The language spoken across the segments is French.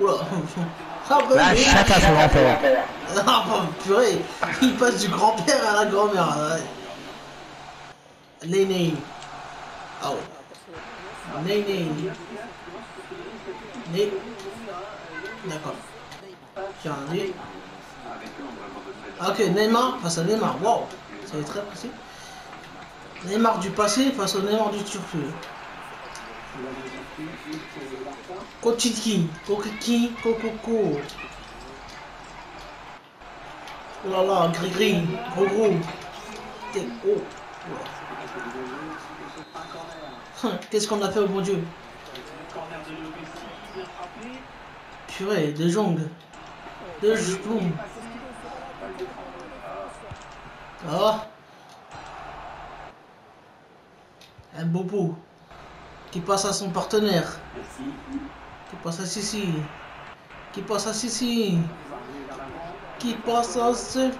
Oula. Ah, bah, La chatte à son grand-père. Ah, bah, purée. Il passe du grand-père à la grand-mère. Néné. Oh. Néné. Né. D'accord. Tiens, lui. Ah, Ok, Neymar face à Neymar. Wow. Ça va être très précis. Neymar du passé face au Neymar du futur. Kochiki, Kokiki, Kokoko. Oh là là, gris gris, gros gros. T'es- Oh. Qu'est-ce qu'on a fait au bon Dieu? Purée, de jong. De jong. Ah. Un bobo qui passe à son partenaire. Qui passe à Sissi. Qui passe à Sissi. Qui passe à ce...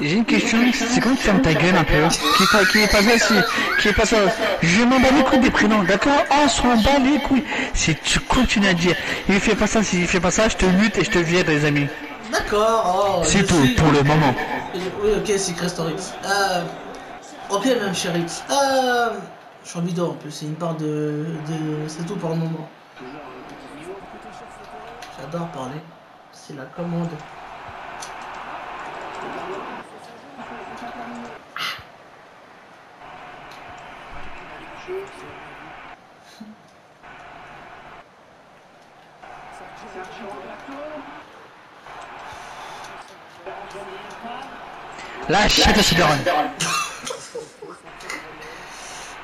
J'ai une question, c'est quand tu fermes ta gueule un peu Qui est pas, qui est pas ça, si, qui est pas ça Je m'en bats les couilles des prénoms, d'accord? On s'en bat les couilles Si tu continues à dire, il fait pas ça, s'il fait pas ça, je te mute et je te vire les amis. D'accord. oh, C'est tout, suis- pour le moment. Oui, ok, c'est Crestorix. Euh, ok, même Cherix. Euh, je suis en vidéo en plus, c'est une part de. de c'est tout pour le moment. J'adore parler. C'est la commande. La chatte à Sidoran.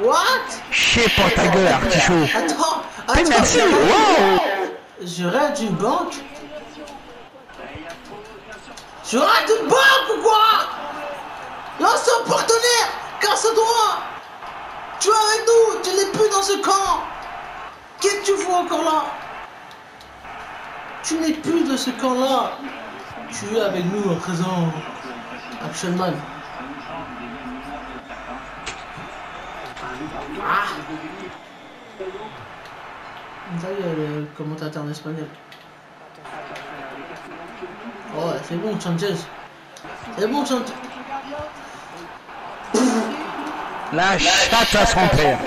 What? Chier pour ta gueule, artichaut. Attends, attends. merci, wow. Je rêve d'une banque. Je rêve d'une banque ou quoi? L'ancien partenaire Casse-toi Tu es avec nous Tu n'es plus dans ce camp. Qu'est-ce que tu fous encore là? Tu n'es plus de ce camp-là. Tu es avec nous à présent Action Man Ah Ça y est, le commentateur en espagnol. Oh, c'est bon, Sanchez. C'est bon, Sanchez. La chatte à son père.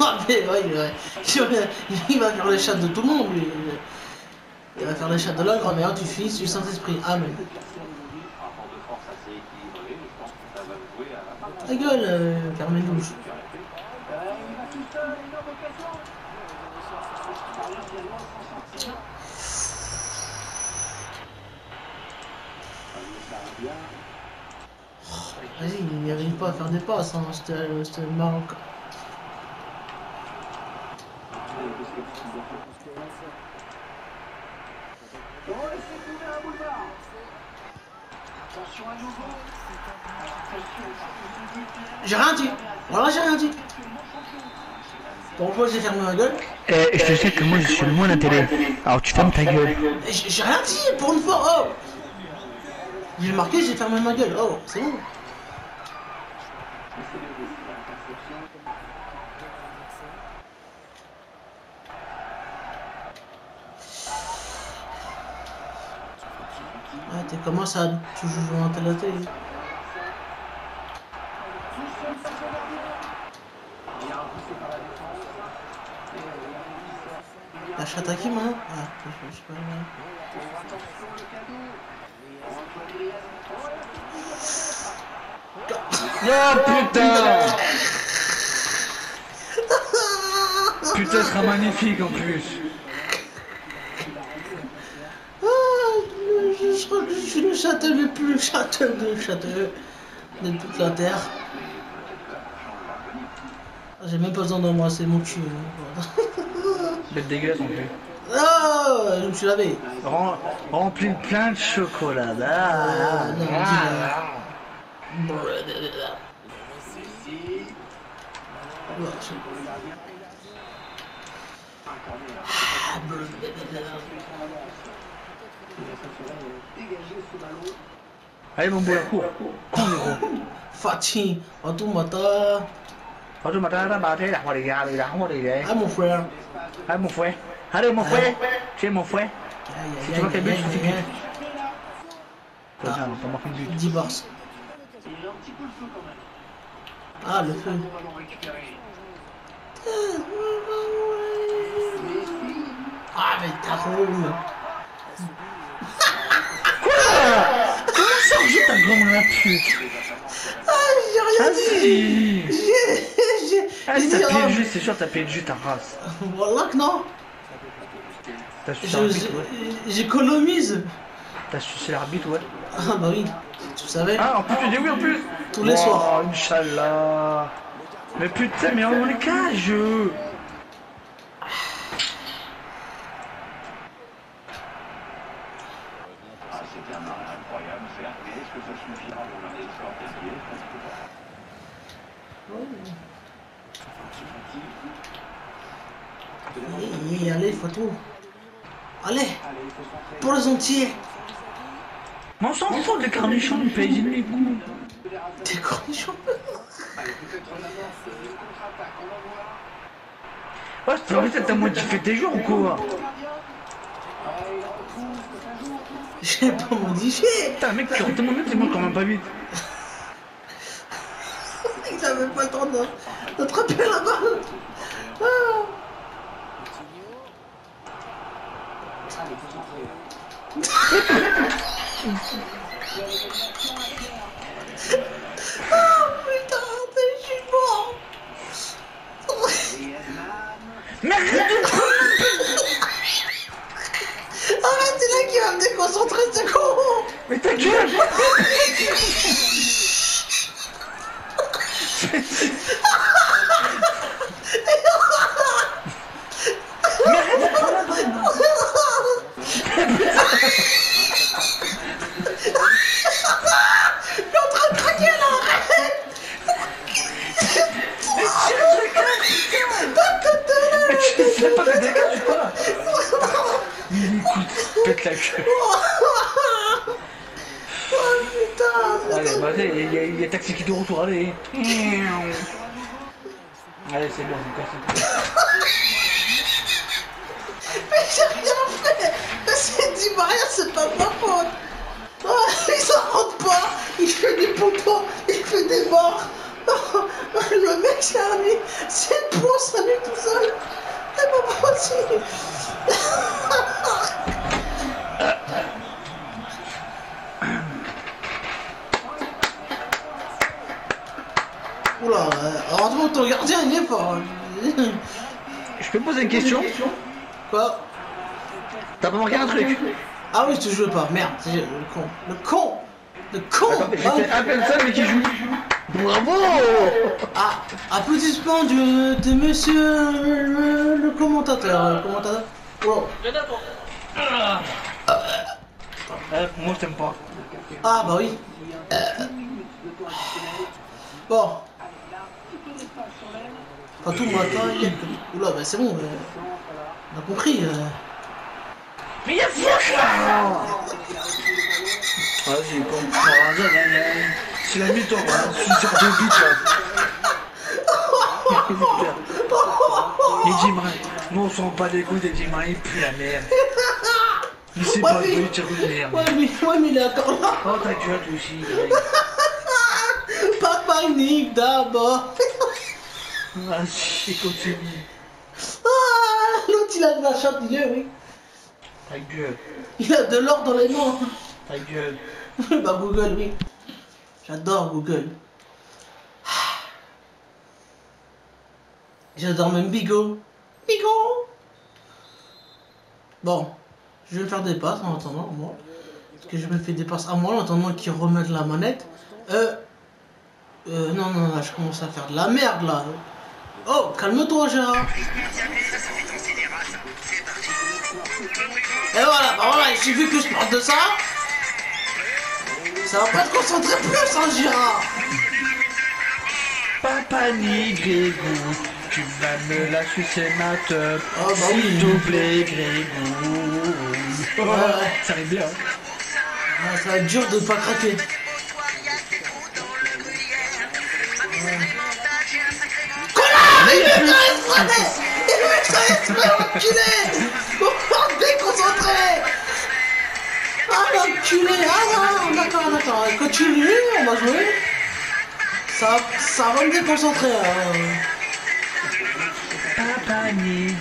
Ah, mais ouais, ouais. Il va faire les chats de tout le monde, lui. Il va faire les chats de la grand-mère, du fils, du Saint-Esprit. Amen. Ta gueule, euh, Carmen Douche. Vas-y, il n'y arrive pas à faire des passes, hein, c'était Maroc. J'ai rien dit. Voilà, j'ai rien dit. Pourquoi j'ai fermé ma gueule Eh, je te sais que moi je suis le moins à télé. Alors tu fermes ta gueule. J'ai rien dit pour une fois. Oh J'ai marqué, j'ai fermé ma gueule. Oh, c'est bon. Ah, t'es comment ça Tu joues en télé télé La chatte Ah, je sais pas. Oh putain Putain, ce sera magnifique en plus. Ah, je, je crois que je suis le château le plus château de château de toute la terre. Ah, J'ai même pas besoin d'embrasser mon cul. hein. Bête dégueulasse en plus. Oh, je me suis lavé. Rem- Rempli de plein de chocolat. Ah, Ah, non, ah, dis-le. ah. Ah. Allez mon beau, cours. Cours gros. Fatih, mà ta. Ah, mon frère. Allez mon frère. Allez mon frère. Tu es mon frère. Aïe, Si aïe, tu vois quel but, aïe, tu aïe, dis aïe. Regarde, t'as marqué le but. Divorce. Ah, le feu. Ah, mais t'as roule. Comment ça joue ta gomme la pute Ah, j'ai rien dit. J'ai. J'ai. Ah, j'ai si dit, t'as payé le jus, c'est sûr t'as payé le jus ta race. Voilà que non. T'as sucé Je- l'arbitre, ouais. je- J'économise. T'as sucé l'arbitre, ouais. Ah, bah oui. Tu savais. Ah, en plus tu dis oui en plus Tous les Oh, soirs. Inch'Allah. Mais putain, mais on est cageux. Allez, allez, photo. Allez. Pour les entiers. Mais on s'en fout des carnichons, ils payent les coups. T'es cornichon. Ouais, c'est vrai, t'as modifié tes jours ou quoi J'ai pas modifié. Putain, mec, tu rentres mon c'est moi quand même pas vite. Avaient pas le temps d'attraper la balle. Ah, putain, je suis mort. Mais arrête Arrête, c'est là qui va me déconcentrer, ce con. Mais ta gueule Mais arrête de prendre la balle Je suis en train de craquer là, arrête. Pas ou pas Mais écoute, pète la gueule. Oh putain. Allez, vas-y, il y, a- il taxi qui est de retour, allez. Allez, c'est bon, on casse Mais j'ai rien fait C'est dit Maria, c'est pas ma faute Ah, Il s'en rentre pas Il fait des pompons, il fait des morts Le mec, c'est un c'est une pousse lui tout seul Pas possible Oula, heureusement ton gardien il est fort Je peux te poser une question? Quoi? T'as pas marqué un truc? Ah oui, tu joues pas, merde, le con. Le con! Le con! Attends, j'étais à peine seul mais qui joue? Bravo Ah, applaudissements de, de monsieur le, le commentateur. Le commentateur. Wow. Euh, moi je t'aime pas. Ah bah oui. Euh. Bon. Pas tout le matin, il y a... Oula, bah c'est bon, euh, on a compris. euh. Mais y'a fuck là Vas-y, comprends. C'est la mi-temps, hein. Suceur de bite là. Les Jimra, nous on s'en bat les couilles des Jimra, il pue la merde. Il sait pas mais- jouer, il tire de merde. Ouais, mais, ouais, mais il est encore là. Oh ta gueule aussi. Papa Nick d'abord. Vas-y, continue. Ah, l'autre il a de la chatte, oui. Ta gueule, Il a de l'or dans les mains. ta gueule. bah Google, oui. J'adore Google. J'adore même Bigo. Bigo Bon, je vais faire des passes en attendant, moi. Parce que je me fais des passes à moi en attendant qu'il remette la manette. Euh... Euh, non, non, là, je commence à faire de la merde, là. Oh, calme-toi, Gérard. Et voilà, bah voilà, il suffit que je parle de ça. Ça va pas te concentrer plus, hein, Gérard. Papa ni Grégou, tu vas me la sucer ma teub. Ah, bah oui. S'il te plaît, Grégou. Ouais, ouais. Ça arrive bien. Ah, ça va être dur de pas craquer. Mais il fait ça Ah l'enculé Ah non, d'accord, d'accord. Continue, on va jouer. Ça, va me déconcentrer. Hein. Papa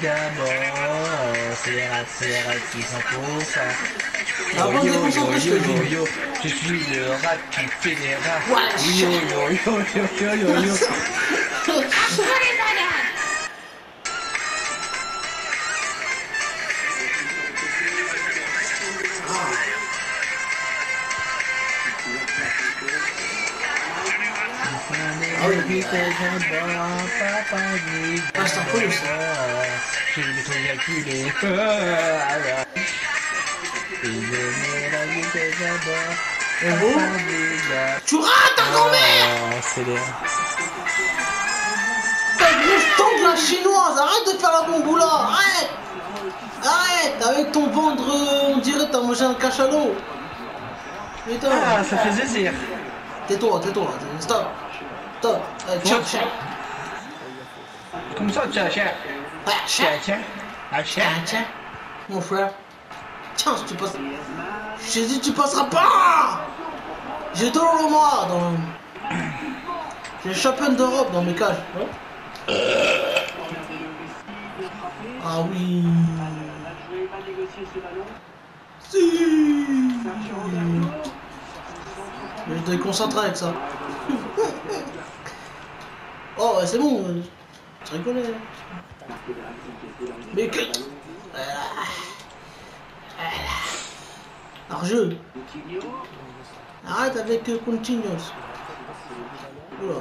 d'abord, c'est rat, c'est qui s'en pour ça. Ah, je te yo, dis. yo, je suis le rat qui fait des rats. Yo, yo, yo, yo, yo, yo, yo. Papa ni d'abord. Tu rates ta grand-mère Oh, c'est l'air. Ta grosse tante la chinoise, arrête de faire la bamboula, arrête. Arrête. Avec ton ventre, euh, on dirait t'as mangé un cachalot. Putain Ah, ça fait zézir. Tais-toi, tais-toi, stop Tiens, Ouais. tiens Comme ça, tiens Mon frère. Tiens, si tu passes... Je t'ai dit tu passeras pas. J'ai de l'eau moi dans... J'ai le champion d'Europe dans mes cages. Ah oui. Si. Je te déconcentre avec ça. Oh, c'est bon. euh, Tu rigolais. Mais que... Voilà. Hors-jeu. Arrête avec euh, Continuous. Oula.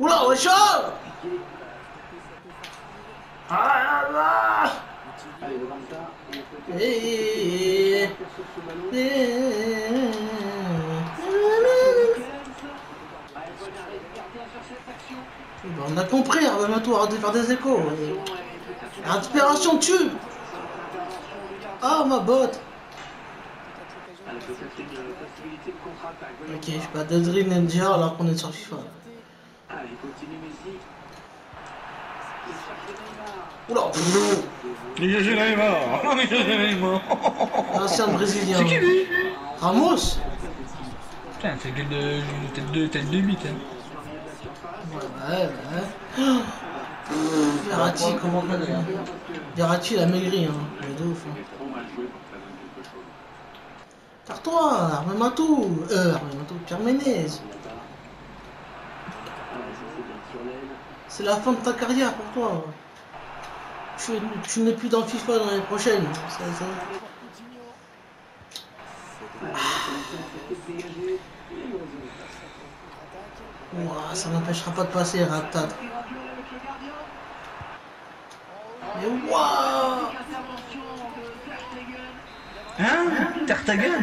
Oula, wesh Ah là là Eh, eh, eh, eh On a compris, reviens-toi, arrête de faire des échos. Inspiration tue Ah, ma botte Ok, je suis pas de Dream Ninja alors qu'on est sur FIFA. Oula J'ai la mort. J'ai la mort. Ancien brésilien. C'est qui lui? Ramos Putain, c'est gueule de tête de tête de bite. Hein. Ouais, ouais, ouais. Verratti, comment on dit Verratti, il a maigri, hein. Mais de ouf. Hein. Tire-toi, Armematou Euh, Armematou, Pierre Ménez. C'est la fin de ta carrière pour toi. Tu, n'es plus dans FIFA l'année prochaine. Ça- Ouah, ça n'empêchera pas de passer, Ratat. Mais waouh Hein? Tartagan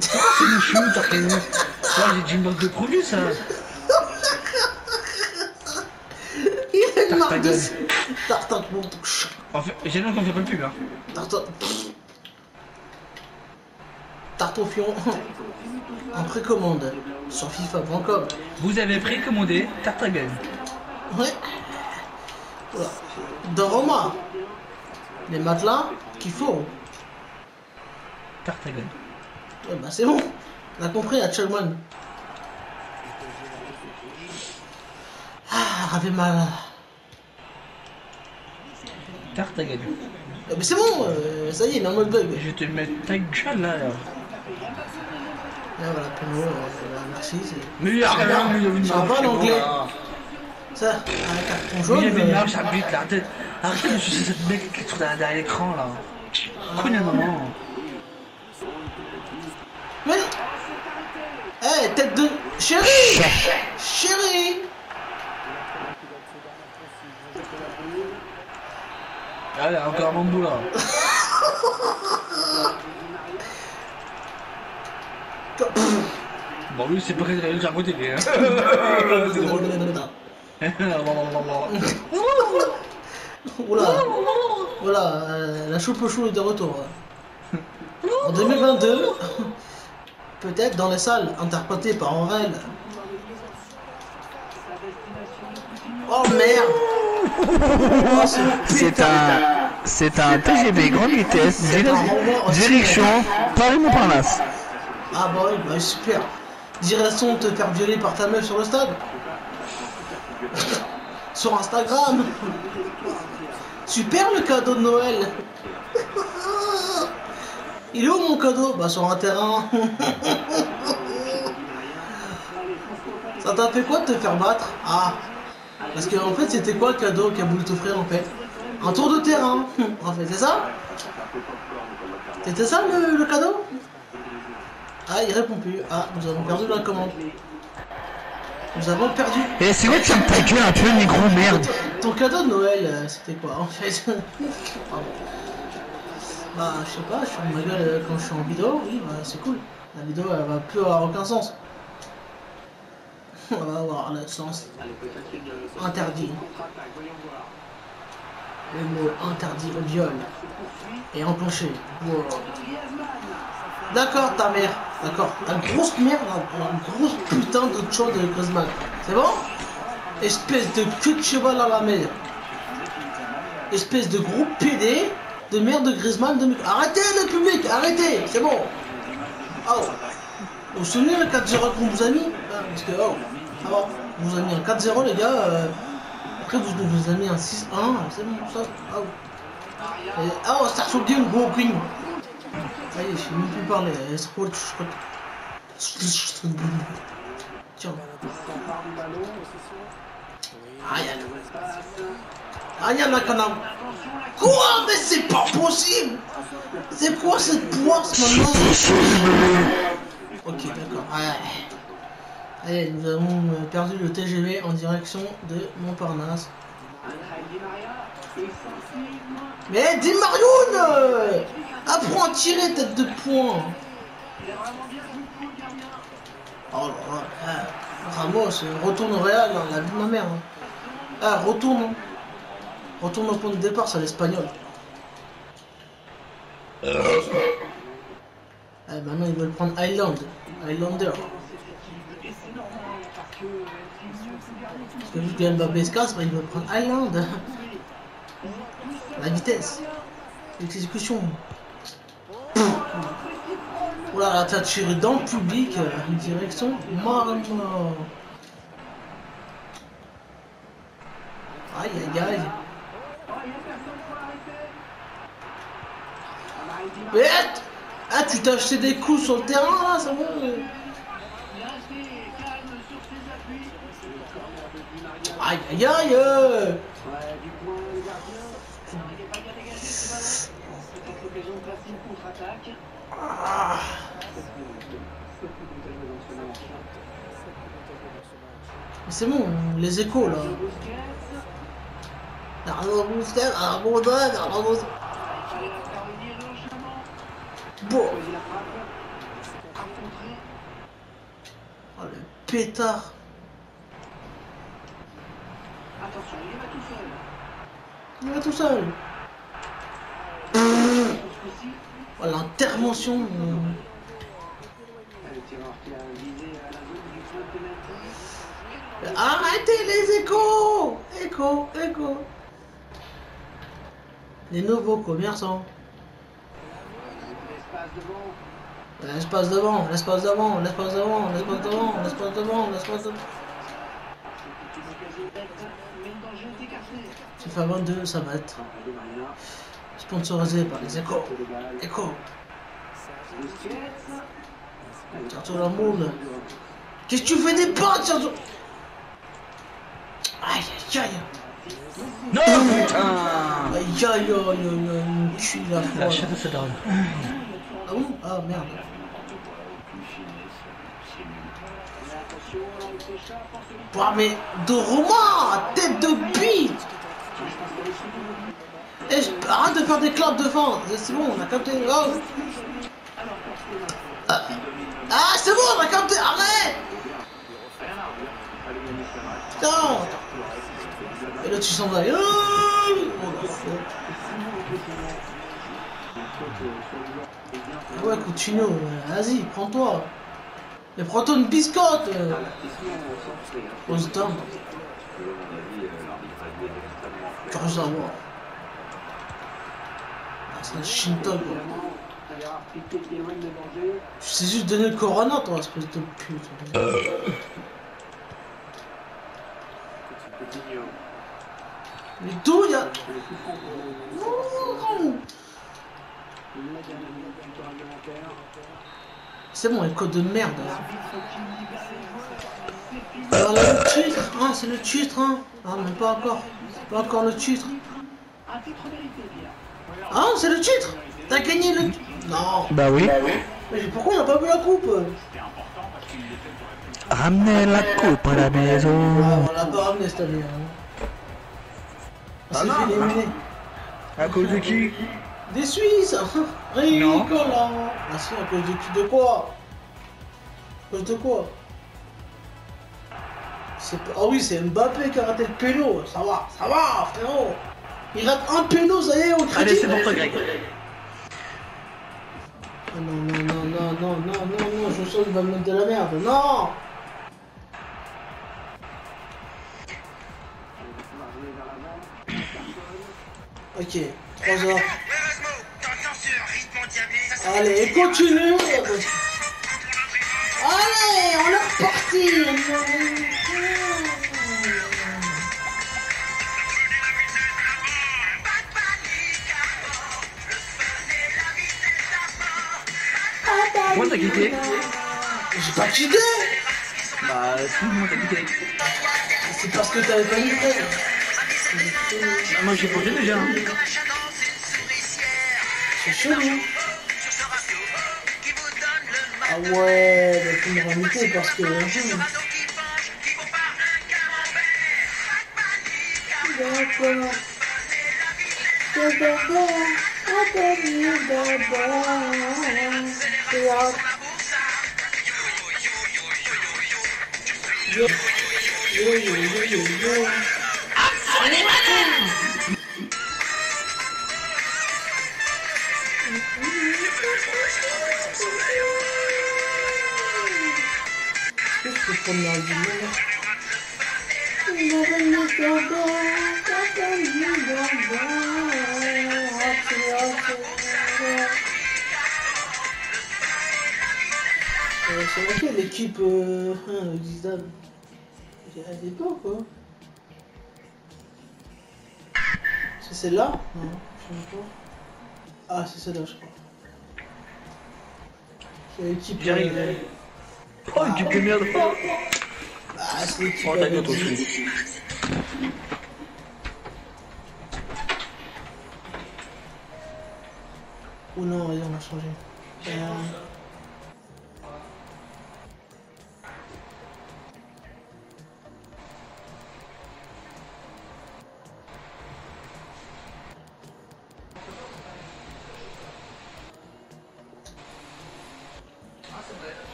C'est le chou, Tartagan. Ouais, j'ai dit une marque de produit, ça. Il a une marque de... Tartagon. Tartan, bon, En fait, j'ai l'air qu'on fait pas le pub, hein. Tartan... Tartofion en précommande sur FIFA.com. Vous avez précommandé Tartagan. Ouais. Voilà. Dans Roma, les matelas qu'il faut. Tartagan. Ouais, bah c'est bon. On a compris à Chalman. Ah, avait mal. Tartagan. Eh, Mais c'est bon, euh, ça y est, il est en mode bug. Je vais te mettre ta gueule, là, alors. Là, voilà, Pino, euh, merci. c'est- Mais il y a rien, mais il y a une Ça va marche, pas, l'anglais là. Ça, avec un carton jaune. il y une euh, marche arbitre, là. Arrête, arrête de sucer cette mec qui est derrière l'écran, là. Connais maman. Mais. Eh, tête de. Chérie Chérie Allez, encore un bambou là. bon, lui, c'est pas lui. Hein. c'est drôle. Oula, voilà, euh, la choupe chou est de retour. En 2022, peut-être dans les salles interprétées par Aurel. Oh merde oh, C'est un, c'est un TGV grande vitesse, direction Paris-Montparnasse. Ah bah oui, bah super. Direction te faire violer par ta meuf sur le stade. Sur Instagram. Super le cadeau de Noël. Il est où mon cadeau? Bah sur un terrain. Ça t'a fait quoi de te faire battre? Ah. Parce que en fait c'était quoi le cadeau qu'a voulu t'offrir en fait? Un tour de terrain. En fait c'est ça? C'était ça le, cadeau? Ah il répond plus. Ah nous avons perdu la commande. Nous avons perdu. Et eh, c'est quoi tu ta gueule un peu, gros merde Ton cadeau de Noël, euh, c'était quoi en fait? Bah, je sais pas, je suis ma gueule euh, quand je suis en vidéo, oui, bah, c'est cool. La vidéo, elle va plus avoir aucun sens. On va avoir le sens interdit. Le mot interdit au viol et enclenché. D'accord, ta mère. D'accord. Ta grosse merde, une grosse putain de chose de Griezmann. C'est bon? Espèce de cul de cheval à la mer. Espèce de gros PD de merde de Griezmann. De... Arrêtez le public, arrêtez, c'est bon. Oh. Vous vous souvenez le 4-0 qu'on vous a mis Parce que, oh, ah bon, vous avez mis un 4-0 les gars. Euh... Après vous, vous avez mis un 6-1, c'est bon, ça. Oh. Et, oh, Star Game, gros Queen. Ça y je sais même plus parler. Tiens. Aïe, aïe. Aïe, canard. Quoi Mais c'est pas possible C'est quoi cette poisse maintenant Ok, d'accord. Allez, nous avons perdu le TGV en direction de Montparnasse. Mais Di Marioun Apprends à tirer, tête de poing Oh là là, ah, Ramos, retourne au Real, hein, la vie de ma mère. Hein. Ah, retourne. Hein. Retourne au point de départ, c'est l'espagnol. Euh. Ah, maintenant ils veulent prendre Island, Islander. Parce que vu que Mbappé se casse, bah, ils veulent prendre Island. La vitesse. L'exécution. Oula, là, t'as tiré dans le public, euh, en direction Marmo. Aïe, aïe, aïe. Mais, ah, tu t'as acheté des coups sur le terrain, là, ça va Aïe, aïe, aïe C'est bon, les échos là. Bon. Oh le pétard. Attention, il va tout seul. Il va tout seul. L'intervention. Arrêtez les échos Écho, écho Les nouveaux commerçants. L'espace devant, l'espace devant, l'espace devant, l'espace devant, l'espace devant, l'espace devant. FIFA 22, ça va être sponsorisé par les échos. Échos. Tiens, la moule. Qu'est-ce que tu fais des potes, tiens, Aïe, aïe, aïe. Non, putain Aïe, aïe, aïe, aïe, aïe, cul la fois. La chatte se donne. Ah bon Ah, merde. Bah, mais de Romain, tête de bite Eh, je- arrête de faire des claps devant. C'est bon, on a capté. Oh. Ah, Ah, c'est bon, on a capté. Arrête. Putain. Et là, tu s'en vas. Oh, ouais, Coutinho, euh, vas-y, prends-toi. Mais prends-toi une biscotte. euh. On se Ah, un Shinto. Tu sais juste donner le Corona, toi, espèce de pute. Mais d'où il y a... C'est bon, codes de merde. Alors le titre, hein, c'est le titre, hein. Ah, mais pas encore. Pas encore le titre. Ah, c'est le titre T'as gagné le... Non. Bah oui. Mais pourquoi on n'a pas vu la coupe Ramenez la coupe à la Ah, maison. On l'a pas ramené cette année. Hein. On s'est fait éliminer. À cause de qui Des Suisses Ricola Ah si, à cause de qui De quoi À cause de quoi C'est pas- Ah oui, c'est Mbappé qui a raté le péno. Ça va, ça va, frérot. Il rate un péno, ça y est, Allez, c'est pour toi, Greg. Ah non, non, non, non, non, non, non, non, je sens qu'il va me mettre de la merde. Non Ok, 3 heures. Allez, continue Allez, on est reparti Pourquoi t'as quitté J'ai pas quitté Bah, tout le monde a quitté. C'est parce que t'avais pas livré. Bah, moi j'ai posé déjà. hein. C'est chelou. Ah ouais, bah tu muté parce que... D'accord. D'accord. D'accord. Dios. Yo, yo, yo, yo, yo, yo. Con la lluvia. No vengo a ver, no vengo a ver. L'équipe euh, Zidane Elle est pas quoi C'est celle-là? Non, je sais pas. Ah, c'est celle-là, je crois. C'est l'équipe. J'arrive. euh, Oh, une de merde. Ah, c'est l'équipe. Oh, t'as avec bientôt Zidane. aussi. Ou non, vas-y, on a changé. Euh,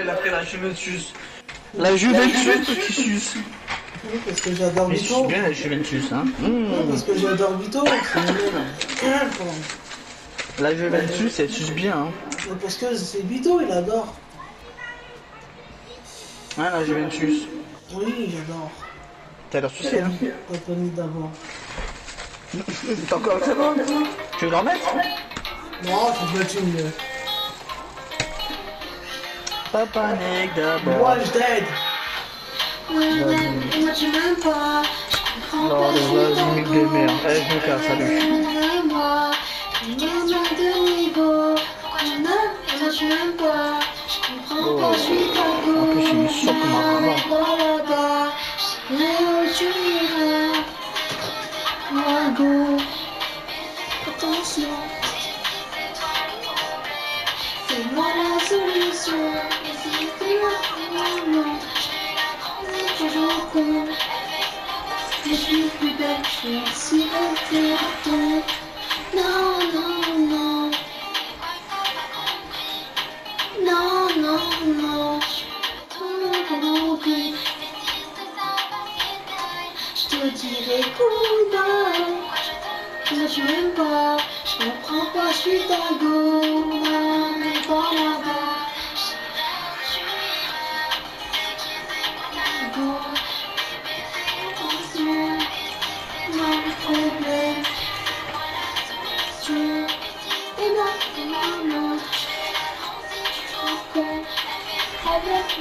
Allez, là, après la Juventus. La Juventus qui suce. Oui, parce que j'adore Vito. bien la Juventus, hein. Oui, Mmh. parce que j'adore Vito. Hein. La Juventus, elle suce bien, hein. Mais Parce que c'est Vito, il adore. Hein, la Juventus. Oui, j'adore. T'as l'air sucé, hein. Compagnie d'abord. T'as encore ça va Tu veux le remettre? Non, faut mettre une. Papa Nick d'abord. Moi, je t'aide. Moi tu m'aimes pas. Je comprends pas, je suis dans de merde. Allez, je me casse, salut. moi, je de niveau. Pourquoi tu m'aimes et moi tu m'aimes pas. Je comprends pas, je suis dans go. En plus, il me choque ma maman. là-bas, je sais où tu irais. Moi, go. Attention. Si belle Non, non, non. Non, non, non. Je te dirai goodbye. Mais je m'aime pas, je comprends pas, je suis ta go. Mais pas là-bas.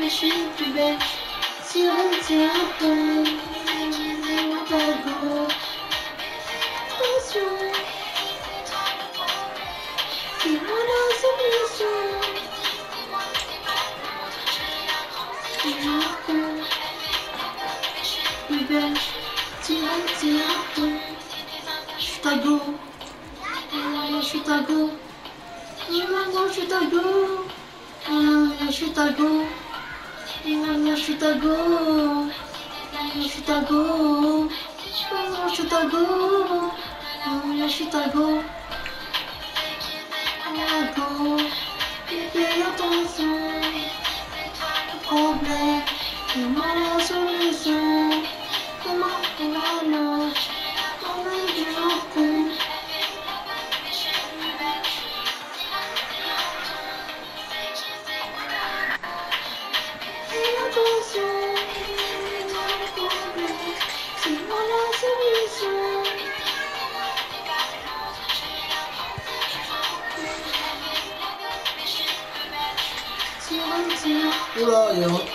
Mes suis plus belle, sur un serpent, Attention, c'est moi la solution. Plus belle, sur un serpent, je suis ta je suis je suis je suis. Je suis ta go. je suis ta go. je suis ta go. je suis ta go. Fais attention. Problème. Comment la solution. Comment on la marche. Oula, il y a